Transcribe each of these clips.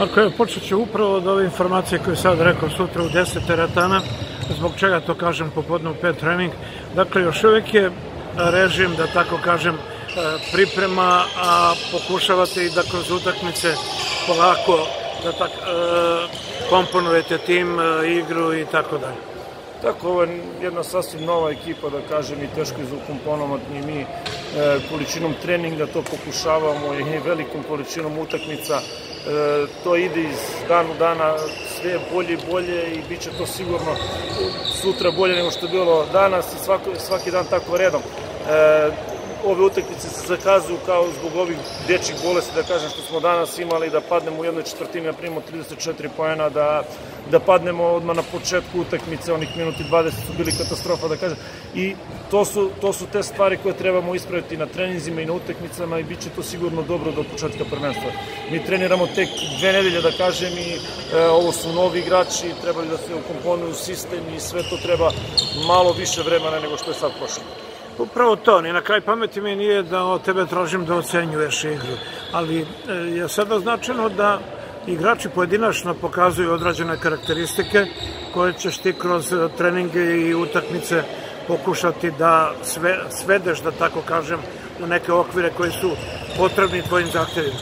Marko, evo počet ću upravo od ove informacije koje sad rekao sutra u 10 teretana, zbog čega to kažem popodne u pet trening. Dakle, još uvek je režim, da tako kažem, e, priprema, a pokušavate i da kroz utakmice polako da tak, e, komponujete tim, e, igru i tako dalje. Tako, ovo je jedna sasvim nova ekipa, da kažem, i teško je za ukomponovati i mi e, količinom treninga to pokušavamo i velikom količinom utakmica. E, to ide iz dan u dana sve bolje i bolje i bit će to sigurno sutra bolje nego što je bilo danas i svaki, svaki dan tako redom. E, ove utakmice se zakazuju kao zbog ovih dečjih bolesti, da kažem, što smo danas imali, da padnemo u jednoj četvrtini, da primimo 34 poena, da, da padnemo odmah na početku utakmice, onih minuti 20 su bili katastrofa, da kažem. I to su, to su te stvari koje trebamo ispraviti na treninzima i na utakmicama i bit će to sigurno dobro do početka prvenstva. Mi treniramo tek dve nedelje, da kažem, i e, ovo su novi igrači, trebali da se ukomponuju sistem i sve to treba malo više vremena nego što je sad prošlo. Upravo to, ni na kraj pameti mi nije da od tebe tražim da ocenjuješ igru, ali e, je sada značajno da igrači pojedinačno pokazuju odrađene karakteristike koje ćeš ti kroz treninge i utakmice pokušati da sve, svedeš, da tako kažem, u neke okvire koji su potrebni tvojim zahtevima.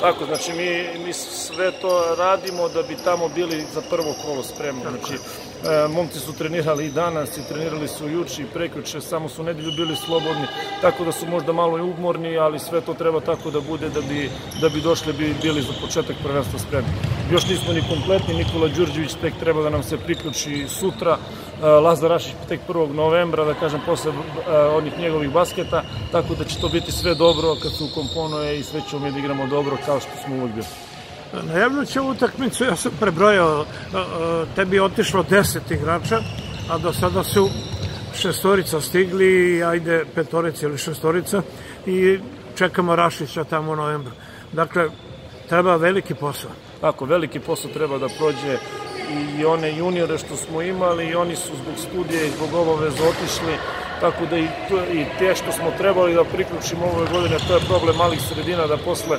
Tako, znači mi, mi sve to radimo da bi tamo bili za prvo kolo spremni. Znači, e, momci su trenirali i danas i trenirali su juče i prekjuče, samo su nedelju bili slobodni, tako da su možda malo i umorni, ali sve to treba tako da bude da bi, da bi došli bi bili za početak prvenstva spremni. Još nismo ni kompletni, Nikola Đurđević tek treba da nam se priključi sutra, e, Lazar Rašić tek 1. novembra, da kažem, posle e, onih njegovih basketa, tako da će to biti sve dobro kad se ukomponuje i sve ćemo mi da igramo dobro kao što smo uvek bili. Najavljujući ovu utakmicu, ja sam prebrojao, tebi je otišlo 10 igrača, a do sada su šestorica stigli, ajde petorica ili šestorica i čekamo Rašića tamo u novembru. Dakle, treba veliki posao. Tako, veliki posao treba da prođe i one juniore što smo imali i oni su zbog studije i zbog obaveza otišli, tako da i, i te što smo trebali da priključimo ove godine, to je problem malih sredina da posle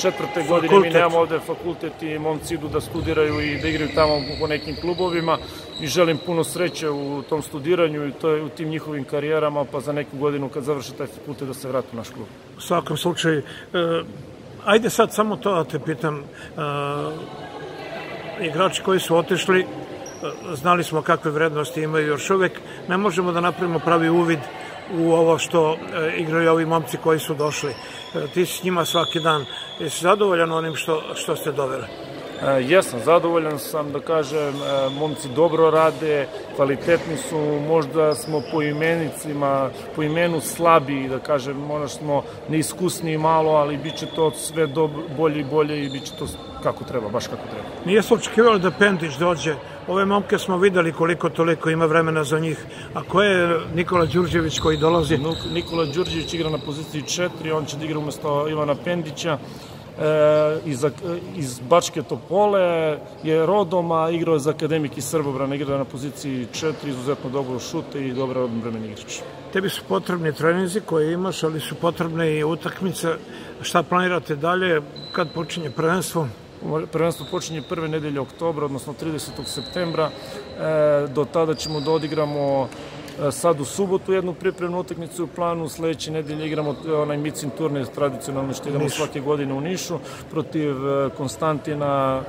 četvrte godine fakultet. mi nemamo ovde fakultet i momci idu da studiraju i da igraju tamo po nekim klubovima i želim puno sreće u tom studiranju i to je u tim njihovim karijerama pa za neku godinu kad završe taj fakultet da se vrati u naš klub. U svakom slučaju, e, ajde sad samo to da te pitam, e, igrači koji su otišli, e, znali smo kakve vrednosti imaju još uvek, ne možemo da napravimo pravi uvid u ovo što e, igraju ovi momci koji su došli. E, ti si s njima svaki dan. Jesi zadovoljan onim što, što ste doveli? E, jesam, zadovoljan sam da kažem, e, momci dobro rade, kvalitetni su, možda smo po imenicima, po imenu slabiji, da kažem, možda smo neiskusni malo, ali bit će to sve dobro, bolje i bolje i bit će to kako treba, baš kako treba. Nije se očekivalo da Pendić dođe. Ove momke smo videli koliko toliko ima vremena za njih. A ko je Nikola Đurđević koji dolazi? Nikola Đurđević igra na poziciji 4, on će da igra umesto Ivana Pendića e, iz, iz Bačke Topole, je rodom, a igrao je za Akademik iz Srbobrana, igra na poziciji 4, izuzetno dobro šute i dobra odbrana igrač. Tebi su potrebni treninzi koje imaš, ali su potrebne i utakmice. Šta planirate dalje, kad počinje prvenstvo? Prvenstvo počinje prve nedelje oktobra, odnosno 30. septembra. E, do tada ćemo da odigramo E, sad u subotu jednu pripremnu utakmicu u planu, sledeće nedelje igramo onaj micin turnir tradicionalno što idemo Niš. svake godine u Nišu protiv e, Konstantina,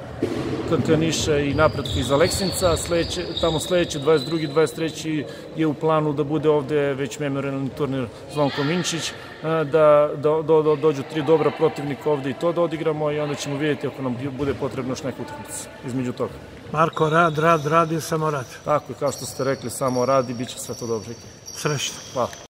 KK Niša i napretka iz Aleksinca. Sledeće, tamo sledeće 22. 23. je u planu da bude ovde već memorialni turnir Zvonko Minčić, e, da, da, da, da dođu tri dobra protivnika ovde i to da odigramo i onda ćemo vidjeti ako nam bude potrebno još neka utakmica između toga. Marko, rad, rad, rad i samo rad. Tako, kao što ste rekli, samo rad i bit će sve to dobro. Srećno. Hvala.